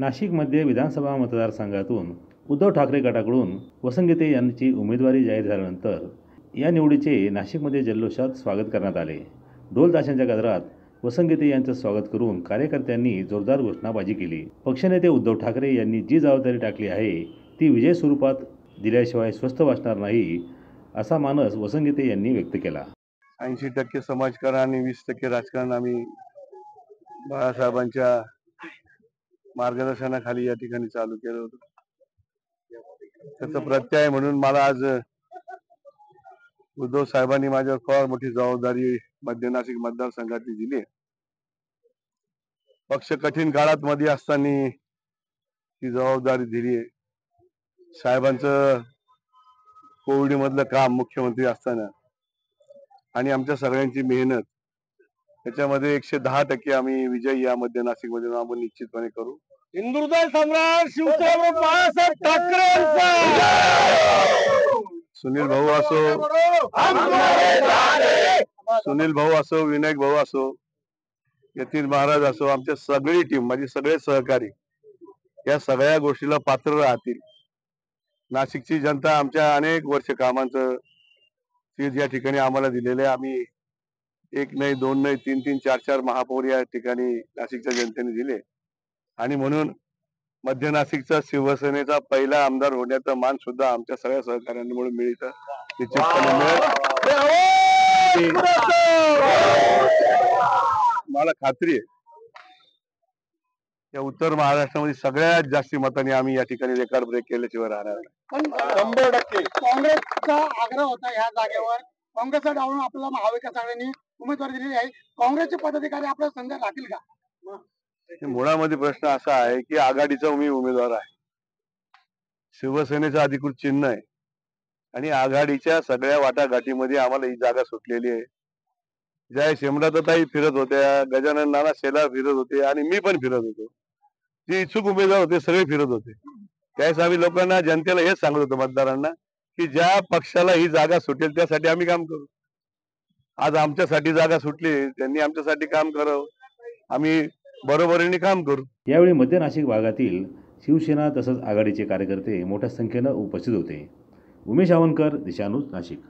नाशिकमध्ये विधानसभा मतदारसंघातून उद्धव ठाकरे गटाकडून वसंगीते यांची उमेदवारी जाहीर झाल्यानंतर या निवडीचे नाशिकमध्ये जल्लोषात स्वागत करण्यात आले. ढोल ताशांच्या गजरात वसंगीते यांचं स्वागत करून कार्यकर्त्यांनी जोरदार घोषणाबाजी केली. पक्षनेते उद्धव ठाकरे यांनी जी जबाबदारी टाकली आहे ती विजय स्वरूपात दिल्याशिवाय स्वस्थ वाचणार नाही असा मानस वसंगीते यांनी व्यक्त केला. ऐंशी टक्के समाजकारण आणि वीस टक्के राजकारण आम्ही बाळासाहेबांच्या मार्गदर्शनाखाली या ठिकाणी चालू केलं होतं त्याचा प्रत्यय म्हणून मला आज उद्धव साहेबांनी माझ्यावर फार मोठी जबाबदारी मध्य नाशिक मतदारसंघातली दिली आहे. पक्ष कठीण काळात मध्ये असताना ही जबाबदारी दिली आहे साहेबांचं कोविड मधलं काम मुख्यमंत्री असताना आणि आमच्या सगळ्यांची मेहनत त्याच्यामध्ये एकशे दहा टक्के आम्ही विजय या मध्य नाशिकमध्ये आपण निश्चितपणे करू. हिंदुहृदय सम्राट शिवसेना बाळासाहेब ठाकरे सुनील भाऊ असो सुनील भाऊ असो विनायक भाऊ असो यतीन महाराज असो आमच्या सगळी टीम माझे सगळे सहकारी या सगळ्या गोष्टीला पात्र राहतील. नाशिकची जनता आमच्या अनेक वर्ष कामांचं चीज या ठिकाणी आम्हाला दिलेलं आहे. आम्ही एक नाही दोन नाही तीन तीन चार चार महापौर या ठिकाणी नाशिकच्या जनतेने दिले. आणि म्हणून मध्य नाशिकचा शिवसेनेचा पहिला आमदार होण्याचा मान सुद्धा आमच्या सगळ्या सहकार्यांमुळे मिळतं. निश्चितपणे मिळेल. मला खात्री आहे. या उत्तर महाराष्ट्रामध्ये सगळ्यात जास्ती मतांनी आम्ही या ठिकाणी रेकॉर्ड ब्रेक केल्याशिवाय राहणार नाही. पण शंभर टक्के. काँग्रेसचा आग्रह होता ह्या जागेवर. काँग्रेसला डावून आपल्याला महाविकास आघाडीने उमेदवारी दिलेली आहे. काँग्रेसचे पदाधिकारी आपला संघ राहतील का? मुळामध्ये प्रश्न असा आहे की आघाडीचा मी उमेदवार आहे. शिवसेनेचं अधिकृत चिन्ह आहे. आणि आघाडीच्या सगळ्या वाटाघाटीमध्ये आम्हाला ही जागा सुटलेली आहे. ज्या शेमराताई फिरत होत्या गजानन नाना शेलार फिरत होते आणि मी पण फिरत होतो. जे इच्छुक उमेदवार होते सगळे फिरत होते. त्यावेळेस आम्ही लोकांना जनतेला हेच सांगत होतो मतदारांना की ज्या पक्षाला ही जागा सुटेल त्यासाठी आम्ही काम करू. आज आमच्यासाठी जागा सुटली त्यांनी आमच्यासाठी काम करावं. आम्ही बरोबरीने काम करू. यावेळी मध्य नाशिक भागातील शिवसेना तसंच आघाडीचे कार्यकर्ते मोठ्या संख्येनं उपस्थित होते. उमेश आवनकर दिशानुज नाशिक.